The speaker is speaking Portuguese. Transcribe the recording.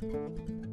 Música